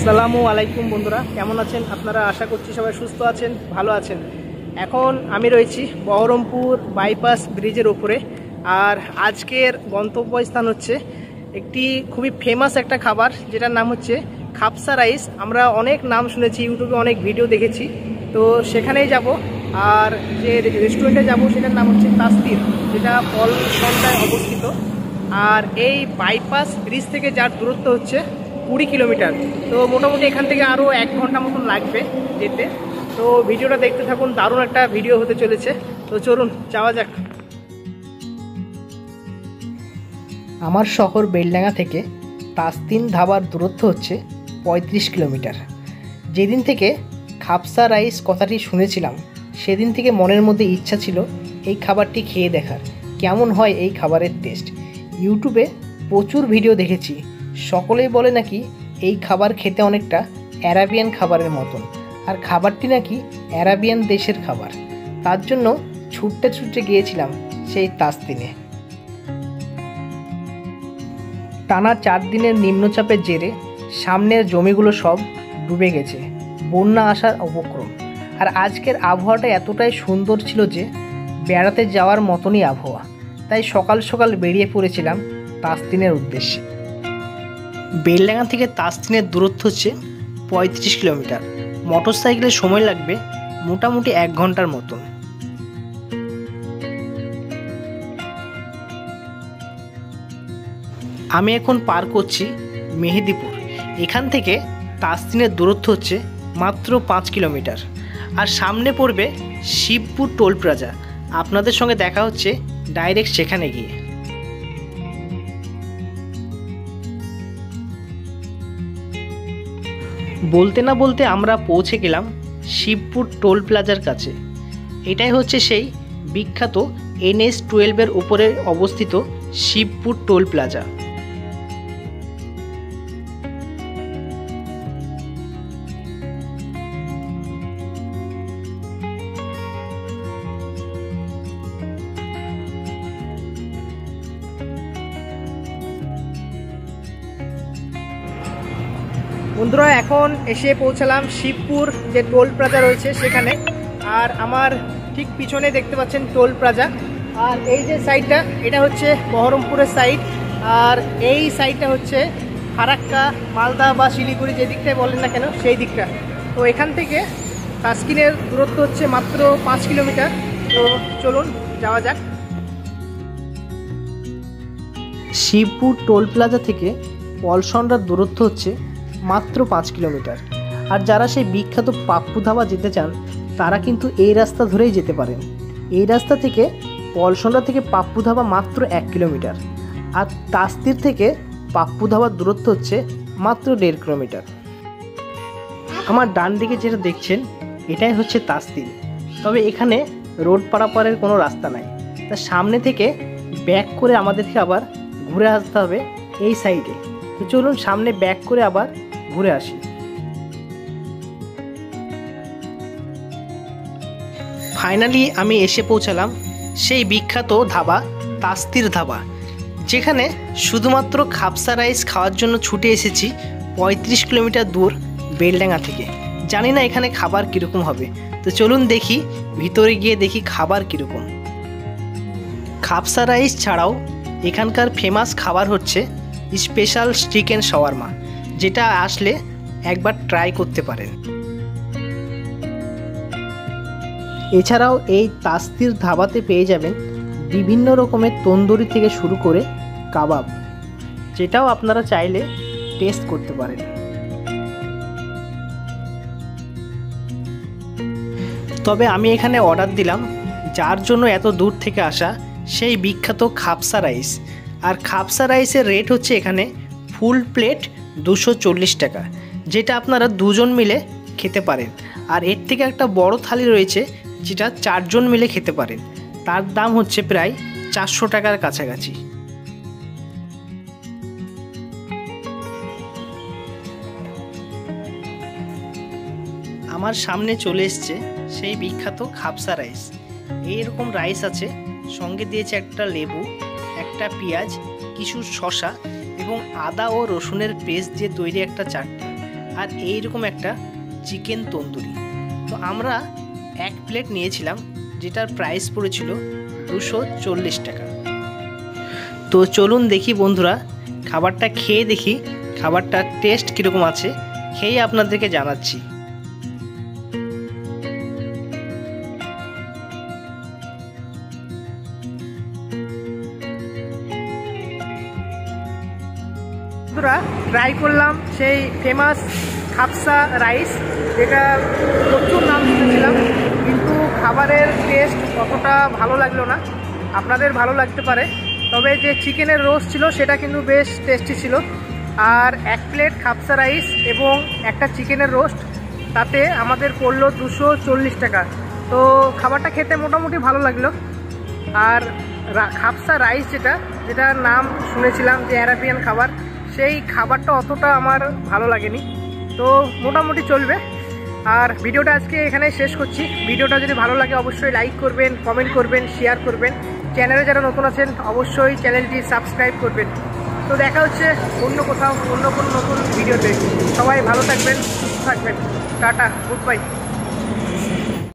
আসসালামু আলাইকুম বন্ধুরা, কেমন আছেন? আপনারা আশা করছি সবাই সুস্থ আছেন, ভালো আছেন। এখন আমি রয়েছি বহরমপুর বাইপাস ব্রিজের উপরে, আর আজকের গন্তব্যস্থান হচ্ছে একটি খুবই ফেমাস একটা খাবার, যেটার নাম হচ্ছে খাপসা রাইস। আমরা অনেক নাম শুনেছি, ইউটিউবে অনেক ভিডিও দেখেছি, তো সেখানেই যাব। আর যে রেস্টুরেন্টে যাব, সেটার নাম হচ্ছে তাস্তির, যেটা পল সন্ধ্যায় অবস্থিত। আর এই বাইপাস ব্রিজ থেকে যার দূরত্ব হচ্ছে কুড়ি কিলোমিটার। তো মোটামুটি এখান থেকে আরও এক ঘণ্টা মতন লাগবে যেতে। তো ভিডিওটা দেখতে থাকুন, দারুণ একটা ভিডিও হতে চলেছে। তো চলুন, যাওয়া যাক। আমার শহর বেলডাঙ্গা থেকে তাস্তিন ধাবার দূরত্ব হচ্ছে পঁয়ত্রিশ কিলোমিটার। যেদিন থেকে খাপসা রাইস কথাটি শুনেছিলাম, সেদিন থেকে মনের মধ্যে ইচ্ছা ছিল এই খাবারটি খেয়ে দেখার। কেমন হয় এই খাবারের টেস্ট? ইউটিউবে প্রচুর ভিডিও দেখেছি। সকলেই বলে নাকি এই খাবার খেতে অনেকটা অ্যারাবিয়ান খাবারের মতন। আর খাবারটি নাকি অ্যারাবিয়ান দেশের খাবার। তার জন্য ছুটতে ছুটতে গিয়েছিলাম সেই তাস্তিনে টানা চার দিনের নিম্নচাপের জেরে সামনের জমিগুলো সব ডুবে গেছে, বন্যা আসার উপক্রম। আর আজকের আবহাওয়াটা এতটাই সুন্দর ছিল যে বেড়াতে যাওয়ার মতনই আবহাওয়া। তাই সকাল সকাল বেরিয়ে পড়েছিলাম তাস্তিনের উদ্দেশ্যে। বেলডাঙ্গা থেকে তাস্তিনের দূরত্ব হচ্ছে পঁয়ত্রিশ কিলোমিটার। মোটর সাইকেলে সময় লাগবে মোটামুটি এক ঘণ্টার মতন আমি এখন পার করছি মেহেদিপুর। এখান থেকে তাস্তিনের দূরত্ব হচ্ছে মাত্র পাঁচ কিলোমিটার। আর সামনে পড়বে শিবপুর টোল প্লাজা। আপনাদের সঙ্গে দেখা হচ্ছে ডাইরেক্ট সেখানে গিয়ে। বলতে না বলতে আমরা পৌঁছে গেলাম শিবপুর টোল প্লাজার কাছে। এটাই হচ্ছে সেই বিখ্যাত এনএস টুয়েলভের উপরে অবস্থিত শিবপুর টোল প্লাজা। বন্ধুরা, এখন এসে পৌঁছালাম শিবপুর যে টোল প্লাজা রয়েছে সেখানে। আর আমার ঠিক পিছনে দেখতে পাচ্ছেন টোল প্লাজা। আর এই যে সাইডটা, এটা হচ্ছে বহরমপুরের সাইড। আর এই সাইডটা হচ্ছে ফারাক্কা, মালদা বা শিলিগুড়ি যে দিকটায় বলেন না কেন, সেই দিকটা। তো এখান থেকে তাস্কিনের দূরত্ব হচ্ছে মাত্র পাঁচ কিলোমিটার। তো চলুন, যাওয়া যাক। শিবপুর টোল প্লাজা থেকে পলসন্ডার দূরত্ব হচ্ছে মাত্র পাঁচ কিলোমিটার। আর যারা সেই বিখ্যাত পাপ্পু ধাবা যেতে চান, তারা কিন্তু এই রাস্তা ধরেই যেতে পারেন। এই রাস্তা থেকে পলসন্ডা থেকে পাপ্পু ধাবা মাত্র এক কিলোমিটার। আর তাস্তির থেকে পাপ্পু ধাবার দূরত্ব হচ্ছে মাত্র দেড় কিলোমিটার। আমার ডান দিকে যেটা দেখছেন, এটাই হচ্ছে তাস্তির। তবে এখানে রোড পারাপারের কোনো রাস্তা নাই। তার সামনে থেকে ব্যাক করে আমাদেরকে আবার ঘুরে আসতে হবে এই সাইডে। তো চলুন সামনে ব্যাক করে আবার ঘুরে আসি। ফাইনালি আমি এসে পৌঁছালাম সেই বিখ্যাত ধাবা, তাস্তির ধাবা, যেখানে শুধুমাত্র খাপসা রাইস খাওয়ার জন্য ছুটে এসেছি পঁয়ত্রিশ কিলোমিটার দূর বেলডাঙ্গা থেকে। জানি না এখানে খাবার কীরকম হবে। তো চলুন দেখি, ভিতরে গিয়ে দেখি খাবার কীরকম। খাপসা রাইস ছাড়াও এখানকার ফেমাস খাবার হচ্ছে স্পেশাল চিকেন শাওয়ারমা যেটা আসলে একবার ট্রাই করতে পারেন। এছাড়াও এই তাস্তির ধাবাতে পেয়ে যাবেন বিভিন্ন রকমের তন্দুরি থেকে শুরু করে কাবাব, যেটাও আপনারা চাইলে টেস্ট করতে পারেন। তবে আমি এখানে অর্ডার দিলাম, যার জন্য এত দূর থেকে আসা সেই বিখ্যাত খাপসা রাইস আর খাপসা রাইসের রেট হচ্ছে এখানে ফুল প্লেট দুশো টাকা, যেটা আপনারা দুজন মিলে খেতে পারেন। আর এর থেকে একটা বড় থালি রয়েছে, যেটা চারজন মিলে খেতে পারেন। তার দাম হচ্ছে প্রায় চারশো টাকার কাছাকাছি। আমার সামনে চলে এসছে সেই বিখ্যাত খাপসা রাইস। এইরকম রাইস আছে, সঙ্গে দিয়েছে একটা লেবু, একটা পেঁয়াজ, কিছু শশা এবং আদা ও রসুনের পেস্ট দিয়ে তৈরি একটা চাটনি আর এই রকম একটা চিকেন তন্দুরি। তো আমরা এক প্লেট নিয়েছিলাম, যেটার প্রাইস পড়েছিল দুশো চল্লিশ টাকা। তো চলুন দেখি বন্ধুরা, খাবারটা খেয়ে দেখি, খাবারটার টেস্ট কীরকম আছে, খেয়ে আপনাদেরকে জানাচ্ছি। বন্ধুরা ট্রাই করলাম সেই ফেমাস খাপসা রাইস যেটা প্রচুর নাম শুনেছিলাম, কিন্তু খাবারের টেস্ট অতটা ভালো লাগল না। আপনাদের ভালো লাগতে পারে। তবে যে চিকেনের রোস্ট ছিল, সেটা কিন্তু বেশ টেস্টি ছিল। আর এক প্লেট খাপসা রাইস এবং একটা চিকেনের রোস্ট তাতে আমাদের পড়ল দুশো চল্লিশ টাকা। তো খাবারটা খেতে মোটামুটি ভালো লাগল। আর খাপসা রাইস যেটা যেটার নাম শুনেছিলাম যে অ্যারাবিয়ান খাবার, সেই খাবারটা অতটা আমার ভালো লাগেনি। তো মোটামুটি চলবে। আর ভিডিওটা আজকে এখানে শেষ করছি। ভিডিওটা যদি ভালো লাগে অবশ্যই লাইক করবেন কমেন্ট করবেন শেয়ার করবেন। চ্যানেলে যারা নতুন আছেন, অবশ্যই চ্যানেলটি সাবস্ক্রাইব করবেন। তো দেখা হচ্ছে অন্য কোথাও, অন্য কোনো নতুন ভিডিওতে সবাই ভালো থাকবেন, সুস্থ থাকবেন। Tata good bye